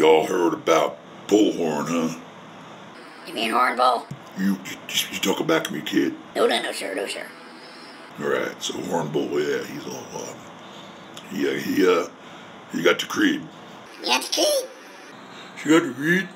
Y'all heard about Bullhorn, huh? You mean Horn Bull? You, you, you talking back to me, kid. No, no, no, sir, no, sir. All right, so Horn Bull, yeah, he's all, um, yeah, uh, he, uh, he got the creed. You got the creed. She got the creed?